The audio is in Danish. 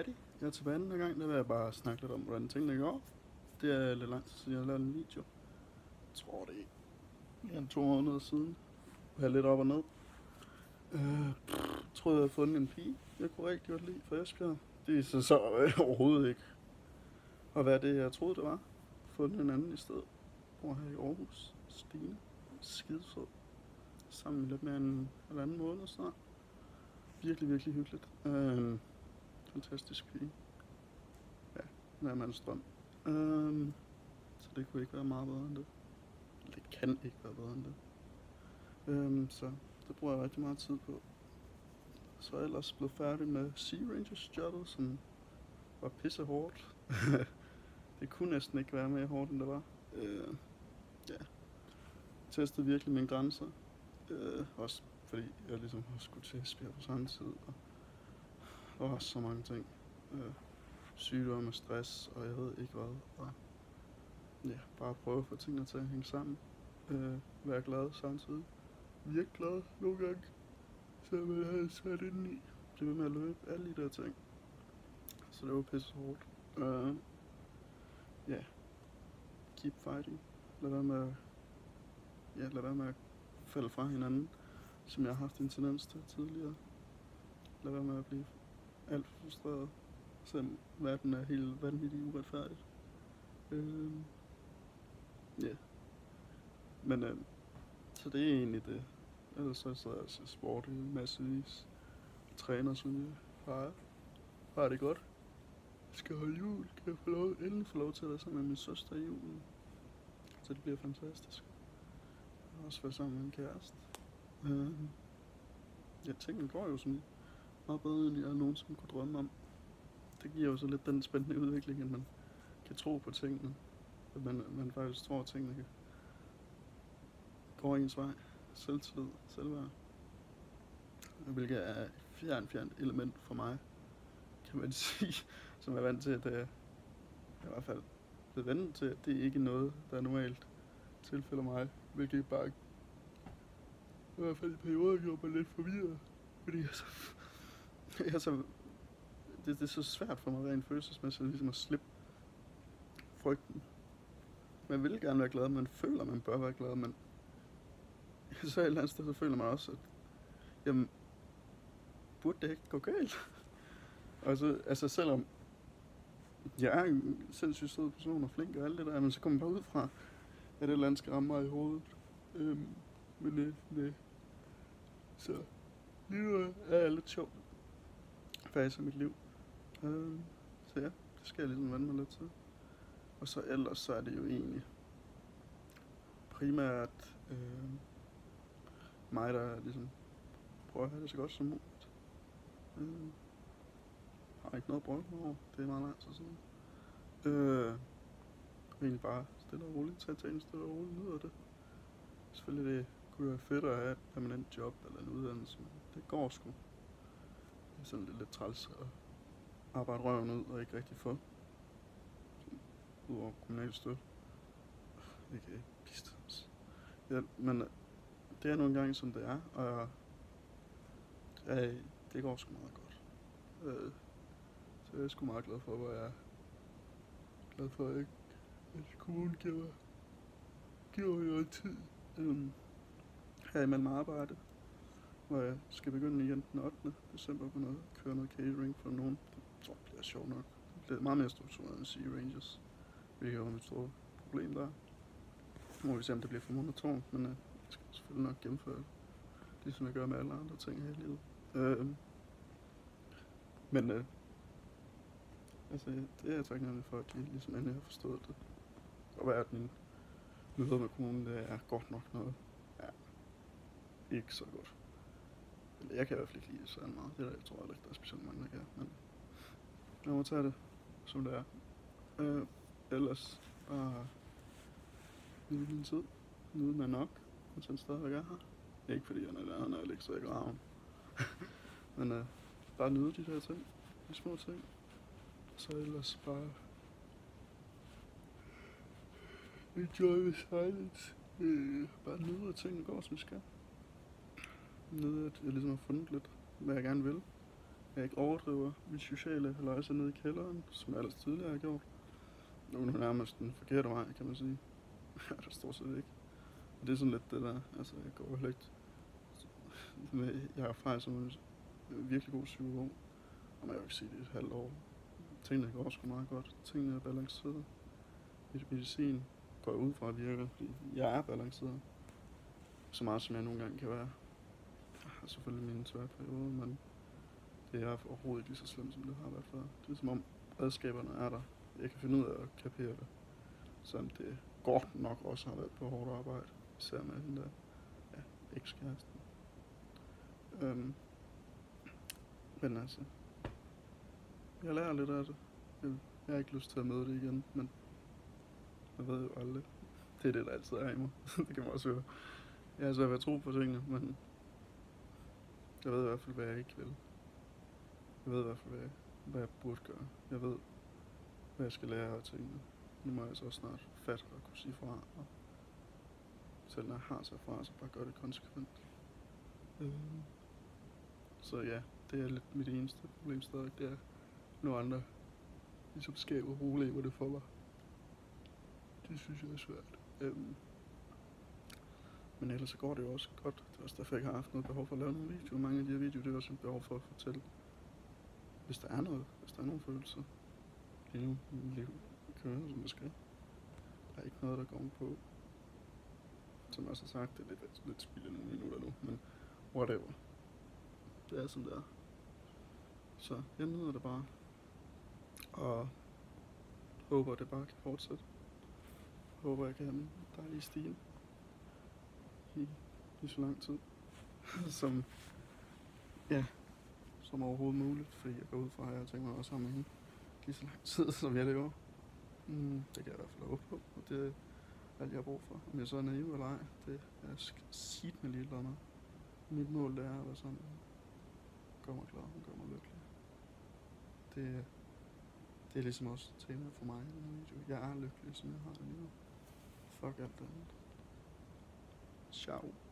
Alrighty, jeg er tilbage den gang. Der vil jeg bare snakke lidt om, hvordan tingene går. Det er lidt lang tid siden, jeg har lavet en video. Jeg tror, det er en to måneder siden. Jeg er lidt op og ned. Øh, jeg troede, jeg havde fundet en pige, jeg kunne rigtig godt lide fra Esbjerg. Det er så, så øh, overhovedet ikke. Og hvad det, jeg troede, det var? Fundet en anden i stedet. Bor her i Aarhus. Stine. Skidesød. Sammen lidt mere end en halvanden måned snart. Virkelig, virkelig hyggeligt. Øh, fantastisk pige. Ja, nær mands drøm. Øhm, så det kunne ikke være meget bedre end det. Det kan ikke være bedre end det. Øhm, så det bruger jeg rigtig meget tid på. Så er jeg ellers blevet færdig med Sea Rangers jobbet, som var pisse hårdt. det kunne næsten ikke være mere hårdt, end det var. Øh, ja. Testede virkelig mine grænser. Øh, også fordi jeg ligesom skulle til Esbjerg på samme tid. Og, og så mange ting. Øh, sygdom og stress, og jeg ved ikke hvad. Og ja, bare prøve at få tingene til at hænge sammen. Øh, være glad samtidig. Virkelig glad nogle gange. Så jeg havde sat ind i. Det ved med at løbe. Alle de der ting. Så det var pisse hårdt. Øh, ja. Keep fighting. Lad være med at, ja, lad være med at falde fra hinanden, som jeg har haft en tendens til tidligere. Lad være med at blive alt for frustreret, selvom verden er helt vanvittigt uretfærdigt. Øh, ja. Men øh, så det er egentlig det. Ellers så sidder jeg til sport i massevis. Træner, som jeg plejer. Har det godt. Jeg skal holde jul. Kan jeg få lov, endelig få lov til at være sammen med min søster i julen. Så det bliver fantastisk. Jeg har også været sammen med en kæreste. Øh, ja, tingene går jo sådan meget bedre, end jeg nogensinde kunne drømme om. Det giver jo så lidt den spændende udvikling, at man kan tro på tingene. At man, man faktisk tror, at tingene kan går ens vej. Selvtillid, selvværd. Hvilket er et fjern, fjern element for mig, kan man sige, som er vant til, at det er, i hvert fald blevet vant til, at det er ikke noget, der er normalt tilfælder mig, hvilket bare i hvert fald i perioder gjorde mig lidt forvirret, fordi jeg så, jeg så altså, det, det er så svært for mig rent følelsesmæssigt ligesom at slippe frygten. Man vil gerne være glad, man føler, man bør være glad, men så et eller andet sted, så føler man også, at jamen, burde det ikke gå galt? Og så, altså selvom jeg er en sindssygt sød person og flink og alt det der, men så kommer man bare ud fra, at det eller andet skal ramme mig i hovedet. Øhm, men det, det, så lige nu er jeg lidt sjovt fase af mit liv. Øh, så ja, det skal jeg ligesom vende mig lidt til. Og så ellers så er det jo egentlig primært øh, mig, der ligesom prøver at have det så godt som muligt. Øh, har ikke noget at brøve over. Det er meget langt øh, og sådan Øh, egentlig bare stille og roligt tage tingene stille og roligt ud af det. Selvfølgelig det kunne være fedt at have et permanent job eller en uddannelse, men det går sgu. Det er sådan lidt, lidt træls at arbejde røven ud og ikke rigtig få. Udover kommunal støtte. Det kan ikke piste. Ja, men øh, det er nogle gange som det er, og ja, det går sgu meget godt. Øh, så jeg er sgu meget glad for, hvor jeg er. Glad for, at, ikke, at kommunen giver, giver mig noget tid øh, her imellem arbejde, hvor jeg skal begynde igen den 8. december på noget, køre noget catering for nogen. Det tror jeg bliver sjovt nok. Det bliver meget mere struktureret end Sea Rangers, hvilket er mit store problem der. Nu må vi se, om det bliver for monotont, men øh, jeg skal selvfølgelig nok gennemføre det. Ligesom jeg gør med alle andre ting her i livet. Øh, men øh, altså, det er jeg taknemmelig for, at de ligesom endelig har forstået det. Og hvad er den møder med kommunen, det er godt nok noget. Ja, ikke så godt. Eller jeg kan i hvert fald ikke lide det så meget. Det der, jeg tror heller ikke, der er specielt mange, der kan. Men jeg må tage det, som det er. Øh, ellers bare nyde min tid. Nyde mig nok, mens han stadigvæk er her. Ikke fordi han er der, han er ikke så i graven. Men øh, bare nyde de der ting. De små ting. Så ellers bare enjoy the silence. Øh, bare nyde, at tingene går, som de skal nede, at jeg ligesom har fundet lidt, hvad jeg gerne vil. jeg ikke overdriver mit sociale haløjse nede i kælderen, som jeg ellers tidligere har gjort. Nu er det nærmest den forkerte vej, kan man sige. Ja, der står så ikke. Og det er sådan lidt det der, altså jeg går heller ikke med, jeg er faktisk som en virkelig god psykolog, og man kan jo ikke sige det i et halvt år. Tingene går sgu meget godt, tingene er balanceret. Mit medicin går jeg ud fra at virke, fordi jeg er balanceret. Så meget som jeg nogle gange kan være. Har selvfølgelig mine svære perioder, men det er overhovedet ikke lige så slemt, som det har været før. Det er som om redskaberne er der. Jeg kan finde ud af at kapere det. Som det godt nok også har været på hårdt arbejde. Især med den der ja, ekskæresten. Øhm, men altså, jeg lærer lidt af det. Jeg, jeg har ikke lyst til at møde det igen, men jeg ved jo aldrig. Det er det, der altid er i mig. det kan man også høre. Jeg er svært ved at tro på tingene, men jeg ved i hvert fald, hvad jeg ikke vil. Jeg ved i hvert fald, hvad jeg, hvad jeg burde gøre. Jeg ved, hvad jeg skal lære af tingene. Nu må jeg så snart fatte og kunne sige fra. Og selv når jeg har sig fra, så bare gør det konsekvent. Øh. Så ja, det er lidt mit eneste problem stadig. Det er, når andre ligesom skaber problemer det for mig. Det synes jeg er svært. Øh. Men ellers så går det jo også godt. Det er også derfor, jeg ikke har haft noget behov for at lave nogle videoer. Mange af de her videoer, det er også et behov for at fortælle, hvis der er noget, hvis der er nogle følelser. Lige nu, mit liv kører, som det skal. Der er ikke noget, der går på. Som jeg også har sagt, det er lidt, altså lidt spild af nogle minutter nu, men whatever. Det er som det er. Så jeg nyder det bare. Og håber, det bare kan fortsætte. Håber, jeg kan have en dejlig stil i, i så lang tid, som, ja, som overhovedet muligt, fordi jeg går ud fra, at jeg tænker mig også om hende lige så lang tid, som jeg lever. Mm, det kan jeg i hvert fald håbe på, og det er alt, jeg har brug for. Om jeg så er naiv eller ej, det er skidt med lille eller. Mit mål det er at være sammen. Gør mig glad, og gør mig lykkelig. Det, det er ligesom også temaet for mig i den video. Jeg er lykkelig, som jeg har det lige nu. Fuck alt det andet. Ciao.